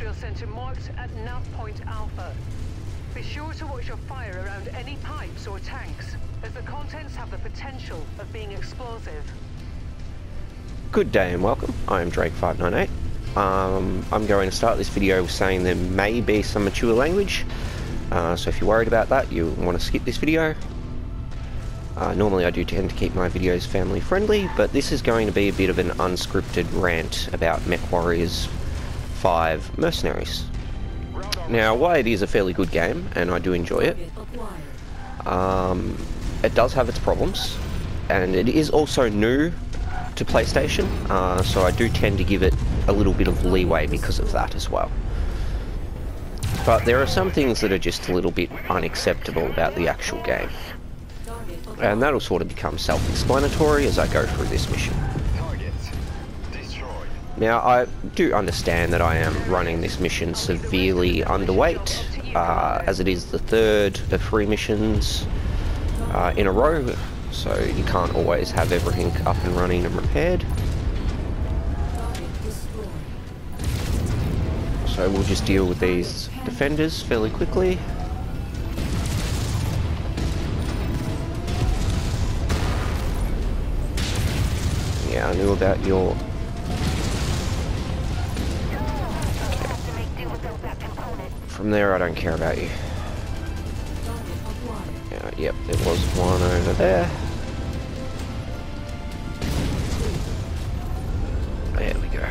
industrial center marked at nav point Alpha. Be sure to watch your fire around any pipes or tanks, as the contents have the potential of being explosive. Good day and welcome. I am Drake598. Um, I'm going to start this video saying there may be some mature language, uh, so if you're worried about that, you want to skip this video. Uh, normally I do tend to keep my videos family friendly, but this is going to be a bit of an unscripted rant about Mech Warriors 5 Mercenaries. Now, while it is a fairly good game, and I do enjoy it, um, it does have its problems, and it is also new to PlayStation, uh, so I do tend to give it a little bit of leeway because of that as well. But there are some things that are just a little bit unacceptable about the actual game, and that'll sort of become self-explanatory as I go through this mission. Now, I do understand that I am running this mission severely underweight, uh, as it is the third of three missions uh, in a row, so you can't always have everything up and running and repaired. So we'll just deal with these defenders fairly quickly. Yeah, I knew about your From there, I don't care about you. Yeah, yep, there was one over there. There we go.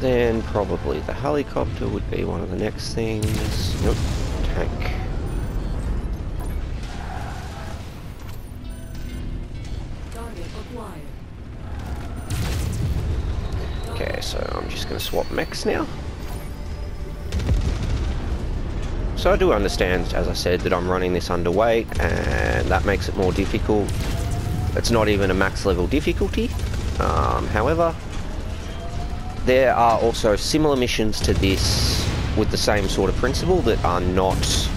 Then probably the helicopter would be one of the next things. Nope, tank. Okay, so I'm just going to swap mechs now. So I do understand, as I said, that I'm running this underweight, and that makes it more difficult. It's not even a max level difficulty. Um, however, there are also similar missions to this with the same sort of principle that are not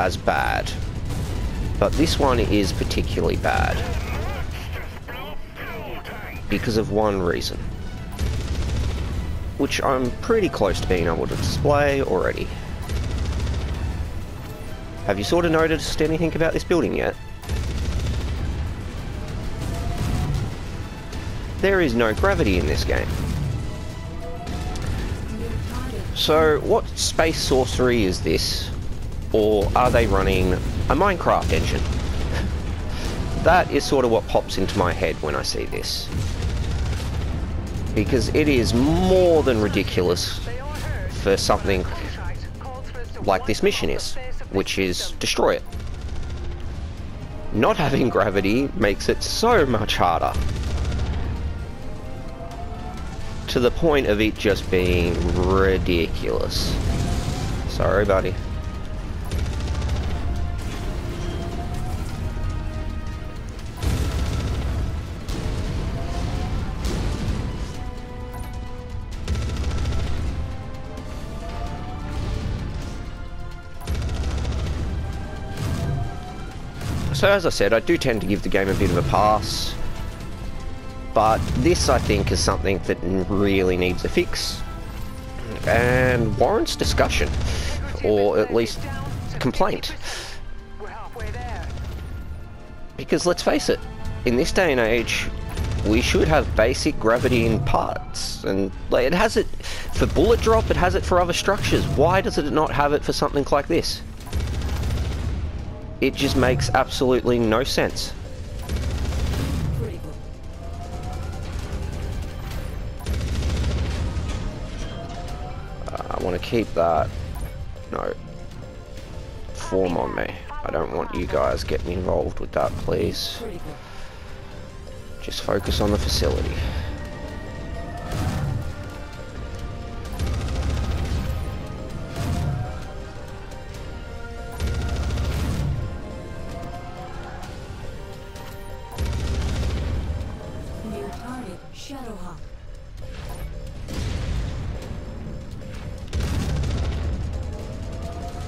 as bad. But this one is particularly bad. Because of one reason which I'm pretty close to being able to display already. Have you sort of noticed anything about this building yet? There is no gravity in this game. So, what space sorcery is this? Or are they running a Minecraft engine? that is sort of what pops into my head when I see this. Because it is more than ridiculous for something like this mission is, which is destroy it. Not having gravity makes it so much harder. To the point of it just being ridiculous. Sorry, buddy. So as I said, I do tend to give the game a bit of a pass. But this, I think, is something that really needs a fix. And warrants discussion. Or at least complaint. Because let's face it, in this day and age, we should have basic gravity in parts. And like, it has it for bullet drop, it has it for other structures. Why does it not have it for something like this? It just makes absolutely no sense. Uh, I want to keep that. No. Form on me. I don't want you guys getting involved with that, please. Just focus on the facility.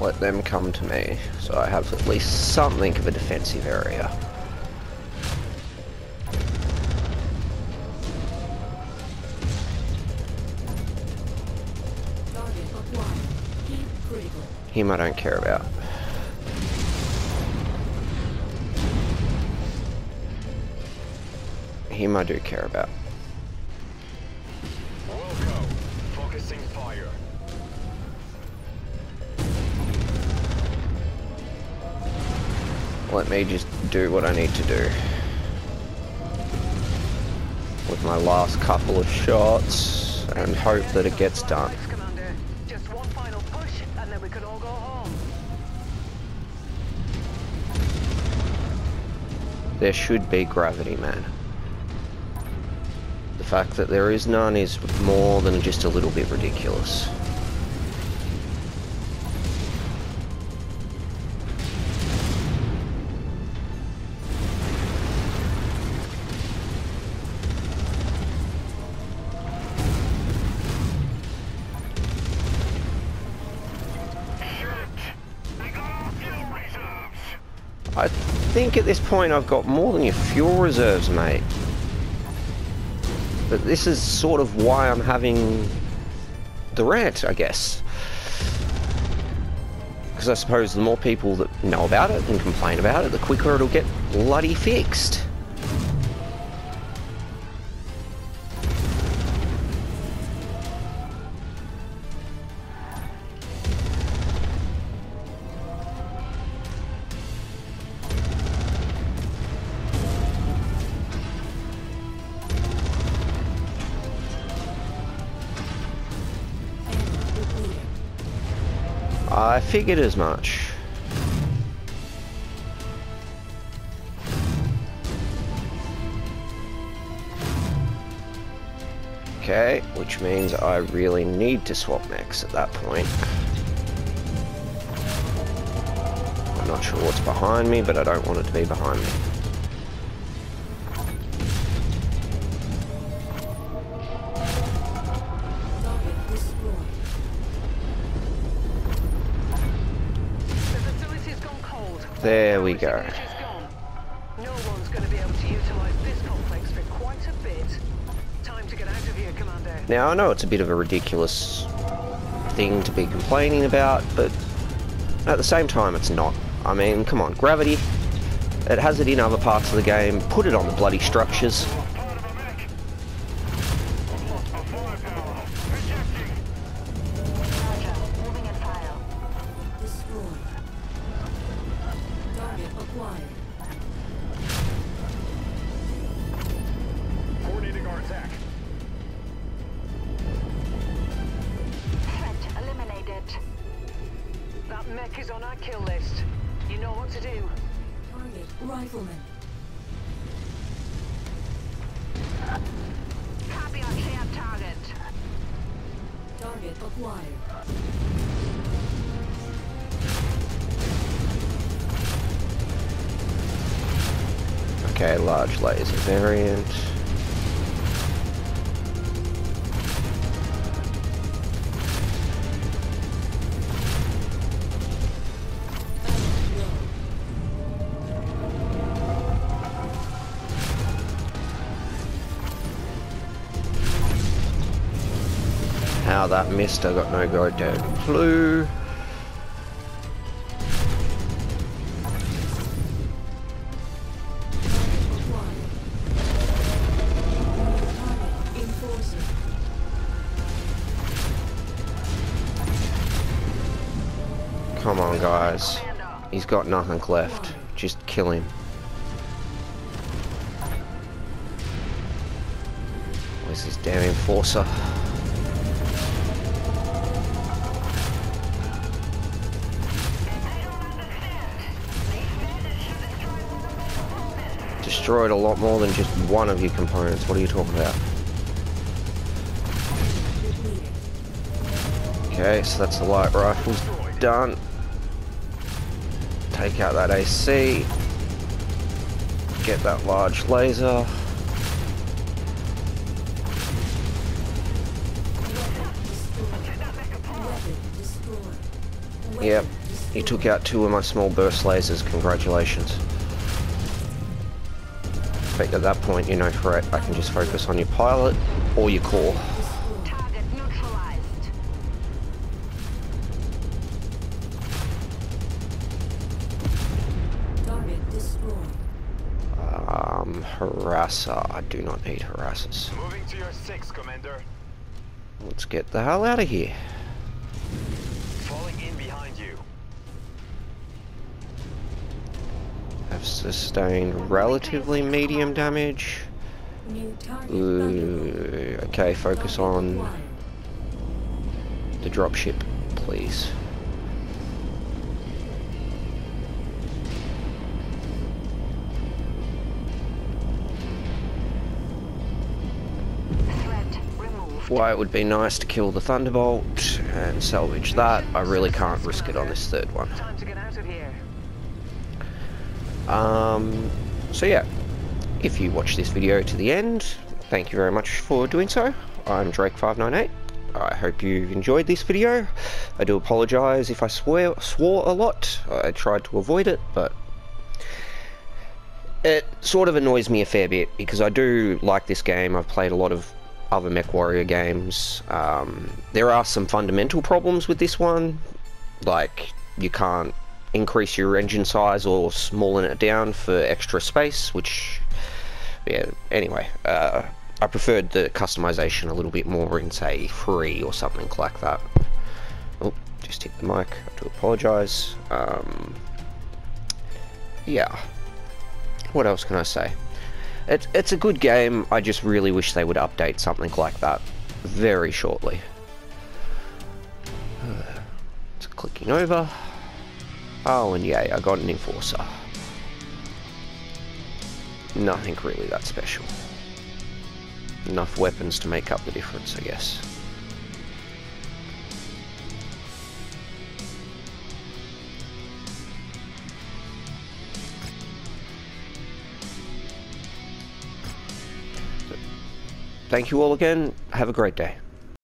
Let them come to me, so I have at least something of a defensive area. Him I don't care about. Him I do care about. Focusing fire. Let me just do what I need to do. With my last couple of shots and hope that it gets done. Thanks, Commander. Just one final push, and then we can all go home. There should be gravity, man. The fact that there is none is more than just a little bit ridiculous. I think at this point I've got more than your fuel reserves, mate. But this is sort of why I'm having the rant, I guess. Because I suppose the more people that know about it and complain about it, the quicker it'll get bloody fixed. I figured as much. Okay, which means I really need to swap mechs at that point. I'm not sure what's behind me, but I don't want it to be behind me. There we go. in it is gone. No one's going to be able to utilize this complex for quite a bit. Time to get out of here, Commander. Now, I know it's a bit of a ridiculous thing to be complaining about, but at the same time, it's not. I mean, come on, gravity. It has it in other parts of the game. Put it on the bloody structures. Okay, large laser variant. How that missed, I got no goddamn clue. Guys. He's got nothing left. Just kill him. Where's this damn enforcer? Destroyed a lot more than just one of your components. What are you talking about? Okay, so that's the light rifles done. Take out that AC. Get that large laser. Yep. You took out two of my small burst lasers. Congratulations. But at that point, you know for it, I can just focus on your pilot or your core. Harasser. I do not need harassers. Moving to your six, Commander. Let's get the hell out of here. Falling in behind you. Have sustained relatively medium damage. Ooh, okay, focus on the dropship, please. Why it would be nice to kill the Thunderbolt and salvage that, I really can't risk it on this third one. Time to get out of here. Um, so yeah, if you watch this video to the end, thank you very much for doing so. I'm Drake598. I hope you've enjoyed this video. I do apologise if I swear swore a lot. I tried to avoid it, but it sort of annoys me a fair bit because I do like this game. I've played a lot of other MechWarrior games. Um, there are some fundamental problems with this one, like you can't increase your engine size or smallen it down for extra space, which, yeah, anyway, uh, I preferred the customization a little bit more in, say, 3 or something like that. Oh, just hit the mic, I do apologise. Um, yeah. What else can I say? It, it's a good game, I just really wish they would update something like that very shortly. It's clicking over. Oh, and yay, I got an enforcer. Nothing really that special. Enough weapons to make up the difference, I guess. Thank you all again. Have a great day.